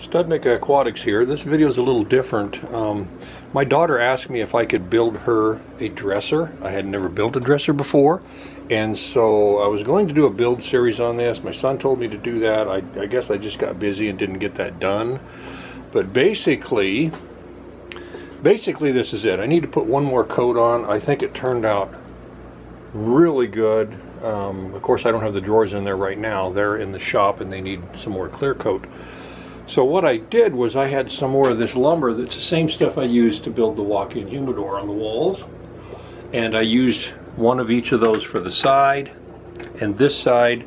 Studnicka Aquatics here. This video is a little different. Um, my daughter asked me if I could build her a dresser. I had never built a dresser before, and so I was going to do a build series on this. My son told me to do that. I, I guess I just got busy and didn't get that done. But basically, basically this is it. I need to put one more coat on. I think it turned out really good. Um, of course, I don't have the drawers in there right now. They're in the shop and they need some more clear coat. So what I did was I had some more of this lumber that's the same stuff I used to build the walk-in humidor on the walls. And I used one of each of those for the side and this side.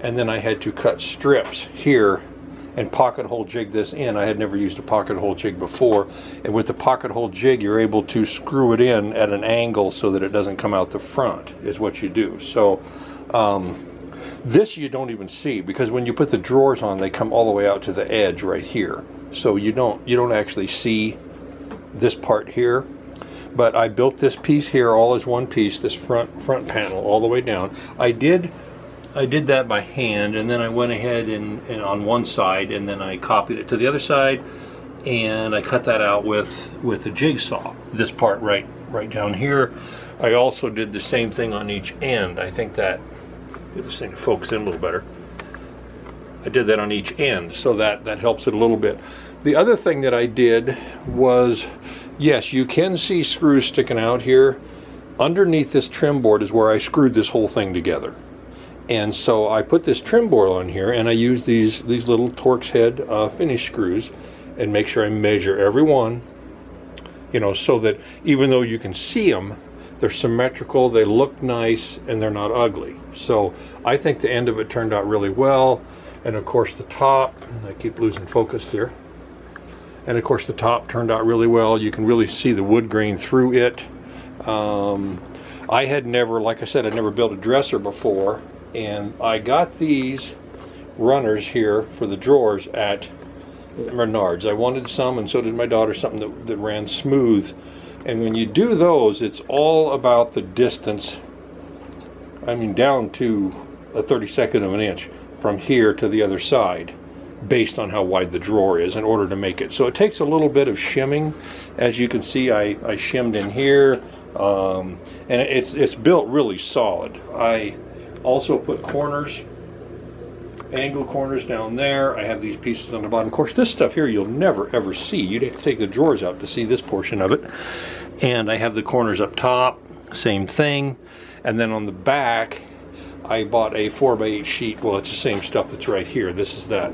And then I had to cut strips here and pocket hole jig this in. I had never used a pocket hole jig before. And with the pocket hole jig, you're able to screw it in at an angle so that it doesn't come out the front is what you do. So um, this you don't even see because when you put the drawers on, they come all the way out to the edge right here. So you don't you don't actually see this part here. But I built this piece here all as one piece, this front front panel all the way down. I did I did that by hand and then I went ahead and, and on one side and then I copied it to the other side and I cut that out with with a jigsaw. This part right right down here. I also did the same thing on each end. I think that Get this thing to focus in a little better. I did that on each end, so that, that helps it a little bit. The other thing that I did was, yes, you can see screws sticking out here. Underneath this trim board is where I screwed this whole thing together. And so I put this trim board on here and I use these, these little Torx head uh, finish screws and make sure I measure every one, you know, so that even though you can see them, they're symmetrical, they look nice, and they're not ugly. So I think the end of it turned out really well. And of course the top, I keep losing focus here. And of course the top turned out really well. You can really see the wood grain through it. Um, I had never, like I said, I'd never built a dresser before. And I got these runners here for the drawers at Menards. I wanted some, and so did my daughter, something that, that ran smooth and when you do those, it's all about the distance, I mean down to a 32nd of an inch from here to the other side based on how wide the drawer is in order to make it. So it takes a little bit of shimming. As you can see, I, I shimmed in here, um, and it's, it's built really solid. I also put corners angle corners down there. I have these pieces on the bottom. Of course, this stuff here you'll never ever see. You'd have to take the drawers out to see this portion of it. And I have the corners up top, same thing. And then on the back, I bought a 4x8 sheet. Well, it's the same stuff that's right here. This is that.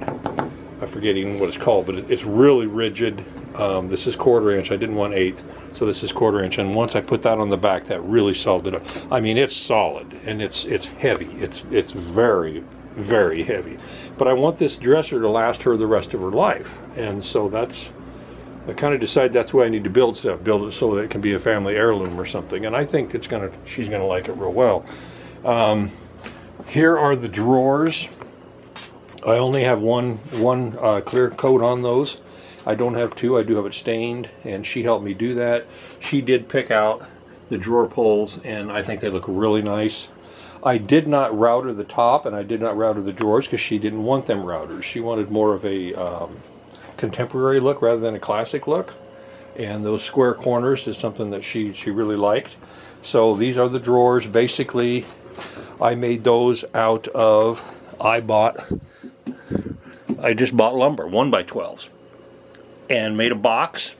I forget even what it's called, but it's really rigid. Um, this is quarter inch. I didn't want eighth, so this is quarter inch. And once I put that on the back, that really solid it up. I mean, it's solid and it's it's heavy. It's it's very very heavy. But I want this dresser to last her the rest of her life. And so that's, I kind of decide that's why I need to build stuff, build it so that it can be a family heirloom or something. And I think it's gonna, she's gonna like it real well. Um, here are the drawers. I only have one, one uh, clear coat on those. I don't have two, I do have it stained, and she helped me do that. She did pick out the drawer pulls, and I think they look really nice. I did not router the top and I did not router the drawers because she didn't want them routers. She wanted more of a um, contemporary look rather than a classic look. And those square corners is something that she, she really liked. So these are the drawers. Basically, I made those out of, I bought, I just bought lumber, 1 by 12s and made a box.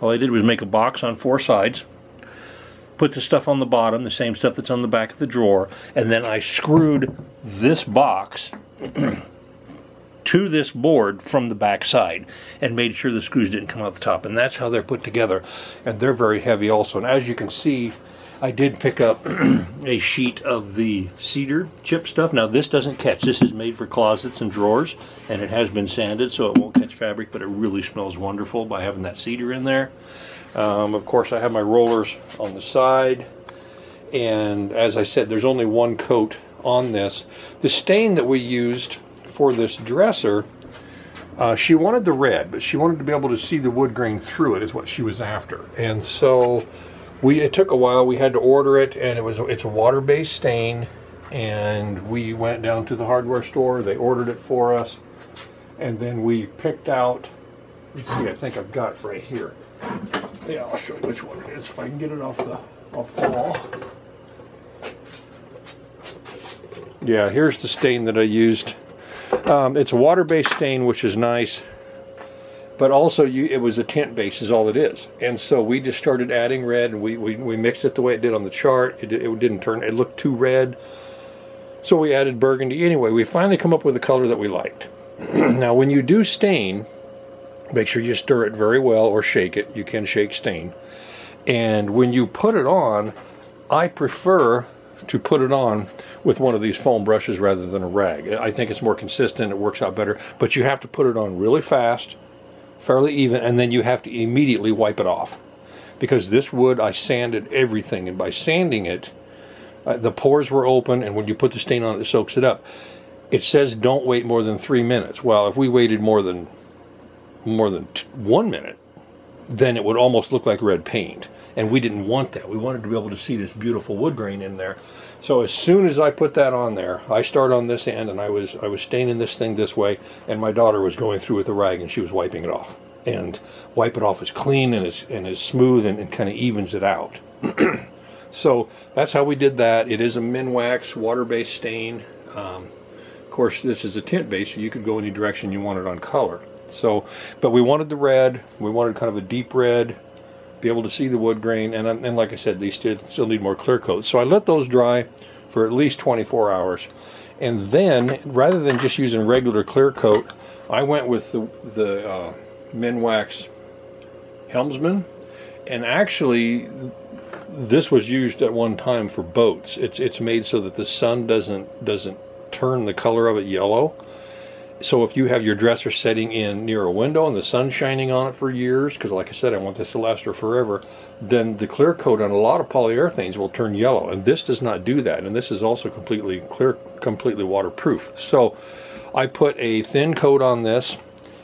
All I did was make a box on four sides put the stuff on the bottom, the same stuff that's on the back of the drawer, and then I screwed this box to this board from the back side and made sure the screws didn't come out the top. And that's how they're put together. And they're very heavy also. And as you can see, I did pick up a sheet of the cedar chip stuff. Now this doesn't catch. This is made for closets and drawers and it has been sanded so it won't catch fabric but it really smells wonderful by having that cedar in there. Um, of course, I have my rollers on the side. And as I said, there's only one coat on this. The stain that we used for this dresser, uh, she wanted the red, but she wanted to be able to see the wood grain through it is what she was after. And so we it took a while. We had to order it, and it was it's a water-based stain. And we went down to the hardware store. They ordered it for us. And then we picked out, let's see, I think I've got it right here. Yeah, I'll show you which one it is if I can get it off the, off the wall. Yeah, here's the stain that I used. Um, it's a water-based stain, which is nice but also you, it was a tint base is all it is. And so we just started adding red and we, we, we mixed it the way it did on the chart. It, it didn't turn, it looked too red. So we added burgundy. Anyway, we finally come up with a color that we liked. now when you do stain, make sure you stir it very well or shake it. You can shake stain. And when you put it on, I prefer to put it on with one of these foam brushes rather than a rag. I think it's more consistent, it works out better, but you have to put it on really fast fairly even, and then you have to immediately wipe it off. Because this wood, I sanded everything, and by sanding it, uh, the pores were open, and when you put the stain on it, it soaks it up. It says don't wait more than three minutes. Well, if we waited more than more than one minute, then it would almost look like red paint. And we didn't want that. We wanted to be able to see this beautiful wood grain in there. So as soon as I put that on there, I start on this end and I was I was staining this thing this way and my daughter was going through with a rag and she was wiping it off. And wipe it off as clean and as, and as smooth and, and kind of evens it out. so that's how we did that. It is a Minwax water-based stain. Um, of course, this is a tint base, so you could go any direction you wanted on color. So, but we wanted the red. We wanted kind of a deep red be able to see the wood grain, and, and like I said, these still, still need more clear coat. So I let those dry for at least 24 hours. And then, rather than just using regular clear coat, I went with the, the uh, Minwax Helmsman. And actually, this was used at one time for boats. It's, it's made so that the sun doesn't, doesn't turn the color of it yellow. So if you have your dresser setting in near a window and the sun's shining on it for years, because like I said, I want this to last forever, then the clear coat on a lot of polyurethanes will turn yellow. And this does not do that. And this is also completely clear, completely waterproof. So I put a thin coat on this,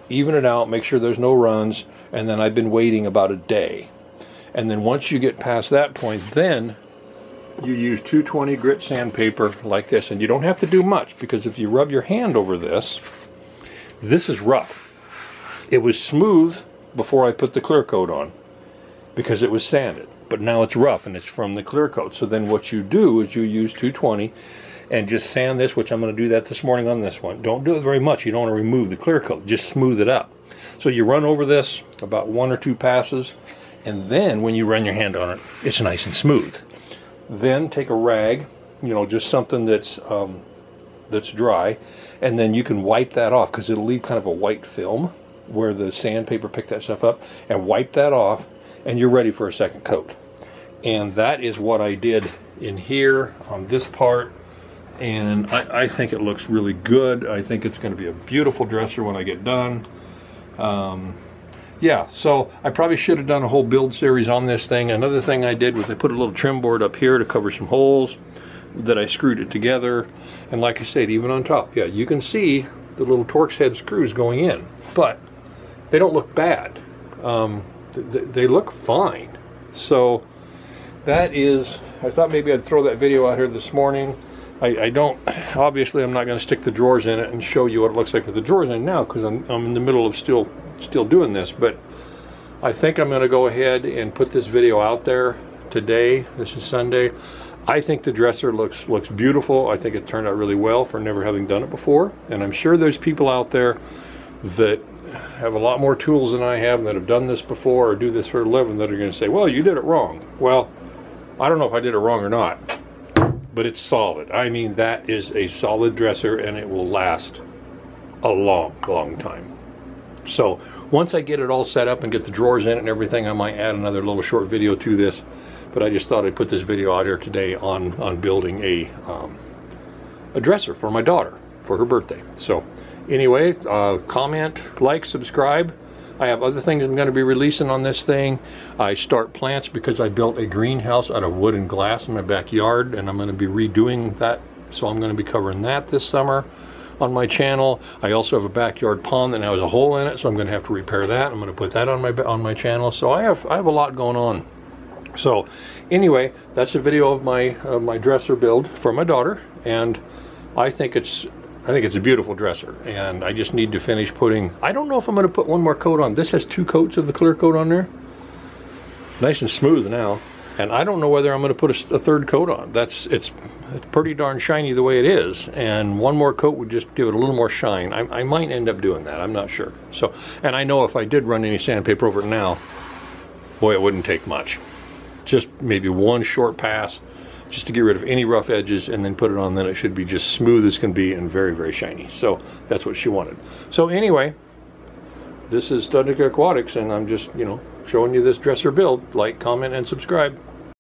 even it out, make sure there's no runs, and then I've been waiting about a day. And then once you get past that point, then you use 220 grit sandpaper like this. And you don't have to do much because if you rub your hand over this, this is rough. It was smooth before I put the clear coat on because it was sanded. But now it's rough and it's from the clear coat. So then what you do is you use 220 and just sand this, which I'm going to do that this morning on this one. Don't do it very much. You don't want to remove the clear coat. Just smooth it up. So you run over this about one or two passes and then when you run your hand on it, it's nice and smooth. Then take a rag, you know, just something that's um, that's dry, and then you can wipe that off because it'll leave kind of a white film where the sandpaper picked that stuff up, and wipe that off, and you're ready for a second coat. And that is what I did in here on this part, and I, I think it looks really good. I think it's going to be a beautiful dresser when I get done. Um, yeah, so I probably should have done a whole build series on this thing. Another thing I did was I put a little trim board up here to cover some holes that I screwed it together. And like I said, even on top, yeah, you can see the little Torx head screws going in, but they don't look bad. Um, th they look fine. So that is, I thought maybe I'd throw that video out here this morning. I, I don't, obviously I'm not going to stick the drawers in it and show you what it looks like with the drawers in now because I'm, I'm in the middle of still, still doing this, but I think I'm going to go ahead and put this video out there today. This is Sunday. I think the dresser looks looks beautiful. I think it turned out really well for never having done it before. And I'm sure there's people out there that have a lot more tools than I have that have done this before or do this for a living that are going to say, well, you did it wrong. Well, I don't know if I did it wrong or not, but it's solid. I mean, that is a solid dresser and it will last a long, long time. So once I get it all set up and get the drawers in it and everything, I might add another little short video to this but I just thought I'd put this video out here today on, on building a, um, a dresser for my daughter for her birthday. So anyway, uh, comment, like, subscribe. I have other things I'm going to be releasing on this thing. I start plants because I built a greenhouse out of wood and glass in my backyard and I'm going to be redoing that. So I'm going to be covering that this summer on my channel. I also have a backyard pond that has a hole in it, so I'm going to have to repair that. I'm going to put that on my on my channel. So I have I have a lot going on. So anyway, that's a video of my uh, my dresser build for my daughter, and I think it's I think it's a beautiful dresser, and I just need to finish putting. I don't know if I'm going to put one more coat on. This has two coats of the clear coat on there. Nice and smooth now, and I don't know whether I'm going to put a, a third coat on. That's it's, it's pretty darn shiny the way it is, and one more coat would just give it a little more shine. I, I might end up doing that. I'm not sure. So, and I know if I did run any sandpaper over it now, boy, it wouldn't take much. Just maybe one short pass just to get rid of any rough edges and then put it on then it should be just smooth as can be and very very shiny so that's what she wanted so anyway this is Studnicka Aquatics and I'm just you know showing you this dresser build like comment and subscribe